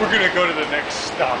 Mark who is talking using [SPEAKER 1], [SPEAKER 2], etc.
[SPEAKER 1] We're going to go to the next stop.